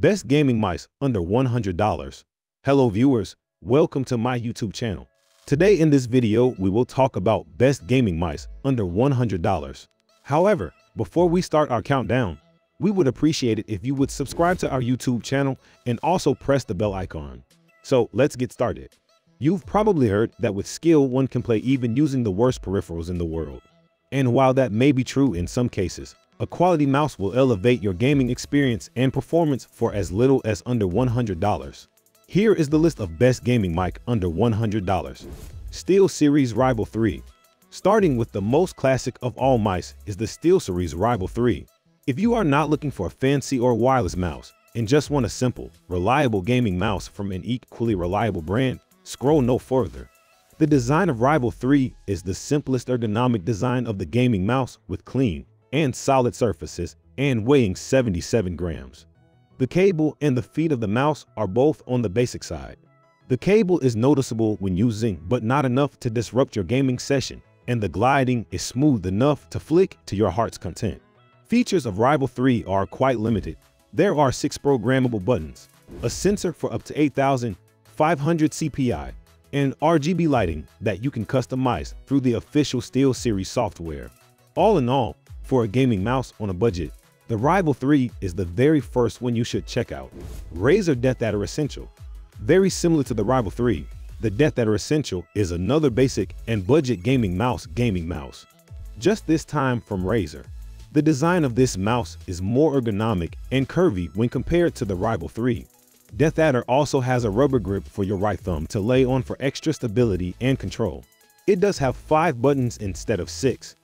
Best gaming mice under $100. Hello viewers, welcome to my YouTube channel. Today in this video, we will talk about best gaming mice under $100. However, before we start our countdown, we would appreciate it if you would subscribe to our YouTube channel and also press the bell icon. So let's get started. You've probably heard that with skill, one can play even using the worst peripherals in the world. And while that may be true in some cases, a quality mouse will elevate your gaming experience and performance for as little as under $100. Here is the list of best gaming mic under $100. SteelSeries Rival 3. Starting with the most classic of all mice is the SteelSeries Rival 3. If you are not looking for a fancy or wireless mouse and just want a simple, reliable gaming mouse from an equally reliable brand, scroll no further. The design of Rival 3 is the simplest ergonomic design of the gaming mouse with clean, and solid surfaces and weighing 77 grams. The cable and the feet of the mouse are both on the basic side. The cable is noticeable when using but not enough to disrupt your gaming session and the gliding is smooth enough to flick to your heart's content. Features of Rival 3 are quite limited. There are six programmable buttons, a sensor for up to 8,500 CPI, and RGB lighting that you can customize through the official SteelSeries software. All in all, for a gaming mouse on a budget, the Rival 3 is the very first one you should check out. Razer DeathAdder Essential. Very similar to the Rival 3, the DeathAdder Essential is another basic and budget gaming mouse gaming mouse. Just this time from Razer. The design of this mouse is more ergonomic and curvy when compared to the Rival 3. DeathAdder also has a rubber grip for your right thumb to lay on for extra stability and control. It does have five buttons instead of six,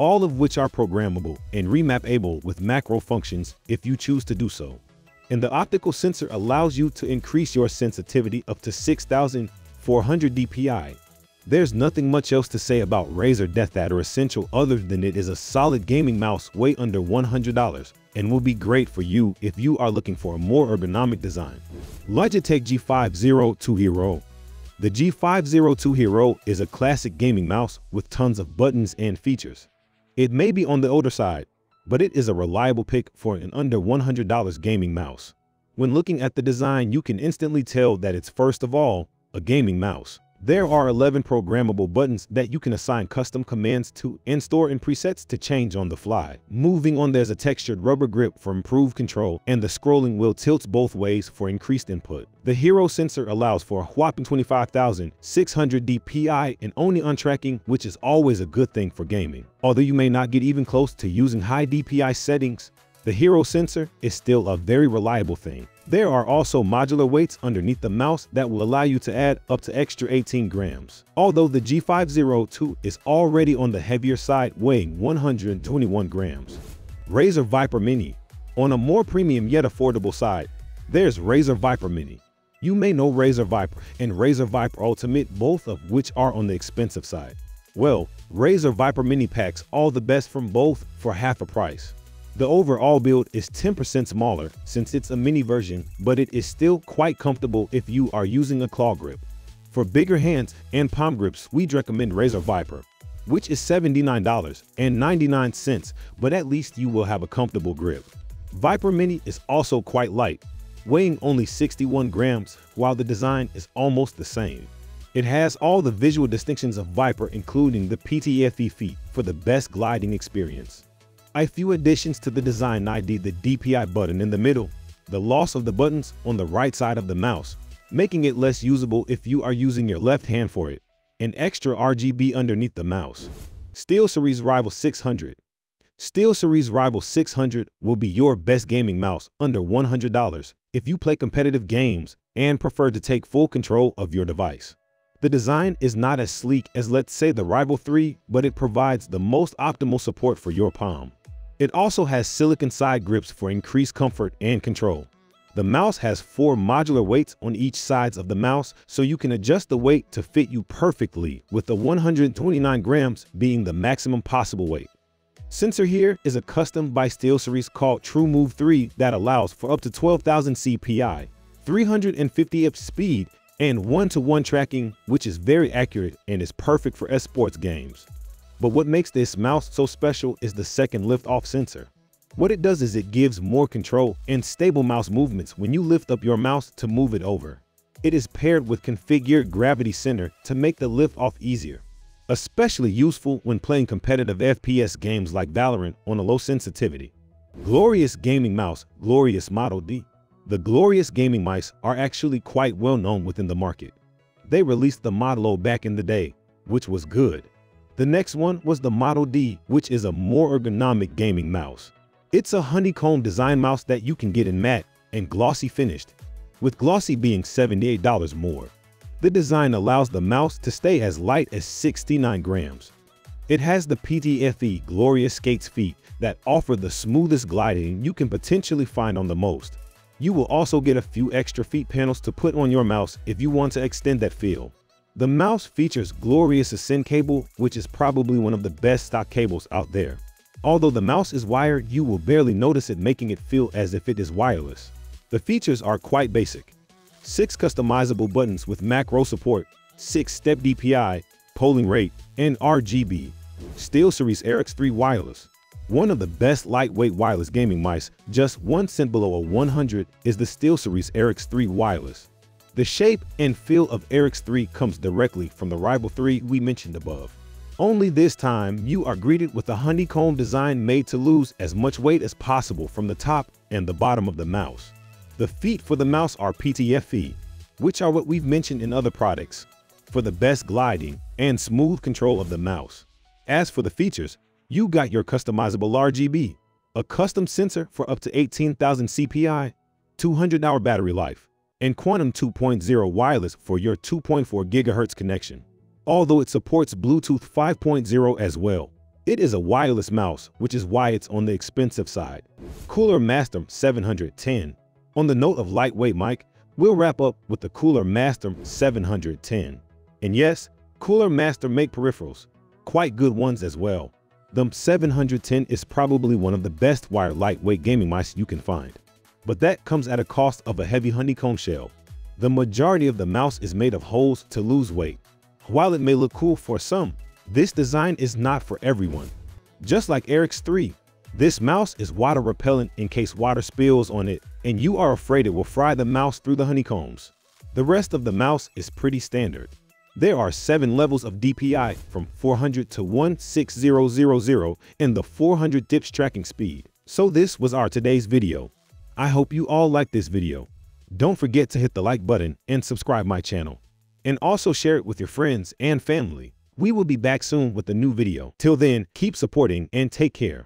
all of which are programmable and remap-able with macro functions if you choose to do so. And the optical sensor allows you to increase your sensitivity up to 6400 dpi. There's nothing much else to say about Razer DeathAdder Essential other than it is a solid gaming mouse way under $100 and will be great for you if you are looking for a more ergonomic design. Logitech G502 Hero The G502 Hero is a classic gaming mouse with tons of buttons and features. It may be on the older side, but it is a reliable pick for an under $100 gaming mouse. When looking at the design, you can instantly tell that it's first of all, a gaming mouse. There are 11 programmable buttons that you can assign custom commands to and store in presets to change on the fly. Moving on there's a textured rubber grip for improved control and the scrolling wheel tilts both ways for increased input. The Hero sensor allows for a whopping 25,600 dpi and only on tracking which is always a good thing for gaming. Although you may not get even close to using high dpi settings, the Hero sensor is still a very reliable thing. There are also modular weights underneath the mouse that will allow you to add up to extra 18 grams. Although the G502 is already on the heavier side weighing 121 grams. Razer Viper Mini. On a more premium yet affordable side, there's Razer Viper Mini. You may know Razer Viper and Razer Viper Ultimate, both of which are on the expensive side. Well, Razer Viper Mini packs all the best from both for half a price. The overall build is 10% smaller since it's a mini version, but it is still quite comfortable if you are using a claw grip. For bigger hands and palm grips, we'd recommend Razer Viper, which is $79.99, but at least you will have a comfortable grip. Viper Mini is also quite light, weighing only 61 grams, while the design is almost the same. It has all the visual distinctions of Viper, including the PTFE feet for the best gliding experience. A few additions to the design ID the DPI button in the middle, the loss of the buttons on the right side of the mouse, making it less usable if you are using your left hand for it, and extra RGB underneath the mouse. SteelSeries Rival 600 SteelSeries Rival 600 will be your best gaming mouse under $100 if you play competitive games and prefer to take full control of your device. The design is not as sleek as let's say the Rival 3, but it provides the most optimal support for your palm. It also has silicon side grips for increased comfort and control. The mouse has four modular weights on each sides of the mouse so you can adjust the weight to fit you perfectly with the 129 grams being the maximum possible weight. Sensor here is a custom by SteelSeries called TrueMove 3 that allows for up to 12,000 CPI, 350 f speed, and one-to-one -one tracking which is very accurate and is perfect for esports games. But what makes this mouse so special is the second lift-off sensor. What it does is it gives more control and stable mouse movements when you lift up your mouse to move it over. It is paired with configured gravity center to make the lift off easier, especially useful when playing competitive FPS games like Valorant on a low sensitivity. Glorious Gaming Mouse Glorious Model D The Glorious Gaming Mice are actually quite well known within the market. They released the Model O back in the day, which was good. The next one was the Model D, which is a more ergonomic gaming mouse. It's a honeycomb design mouse that you can get in matte and glossy finished, with glossy being $78 more. The design allows the mouse to stay as light as 69 grams. It has the PTFE Glorious Skates feet that offer the smoothest gliding you can potentially find on the most. You will also get a few extra feet panels to put on your mouse if you want to extend that feel. The mouse features Glorious Ascend cable, which is probably one of the best stock cables out there. Although the mouse is wired, you will barely notice it making it feel as if it is wireless. The features are quite basic. 6 customizable buttons with macro support, 6 step DPI, polling rate, and RGB. SteelSeries Aerox 3 Wireless. One of the best lightweight wireless gaming mice, just one cent below a 100, is the SteelSeries Aerox 3 Wireless. The shape and feel of Aerox 3 comes directly from the Rival 3 we mentioned above. Only this time, you are greeted with a honeycomb design made to lose as much weight as possible from the top and the bottom of the mouse. The feet for the mouse are PTFE, which are what we've mentioned in other products, for the best gliding and smooth control of the mouse. As for the features, you got your customizable RGB, a custom sensor for up to 18,000 CPI, 200 hour battery life, and Quantum 2.0 wireless for your 2.4 GHz connection although it supports Bluetooth 5.0 as well. It is a wireless mouse, which is why it's on the expensive side. Cooler Master 710. On the note of lightweight mic, we'll wrap up with the Cooler Master 710. And yes, Cooler Master make peripherals, quite good ones as well. The 710 is probably one of the best wired lightweight gaming mice you can find. But that comes at a cost of a heavy honeycomb shell. The majority of the mouse is made of holes to lose weight, while it may look cool for some, this design is not for everyone. Just like Aerox 3, this mouse is water repellent in case water spills on it and you are afraid it will fry the mouse through the honeycombs. The rest of the mouse is pretty standard. There are 7 levels of DPI from 400 to 16000 and the 400 dips tracking speed. So this was our today's video. I hope you all liked this video. Don't forget to hit the like button and subscribe my channel and also share it with your friends and family. We will be back soon with a new video. Till then, keep supporting and take care.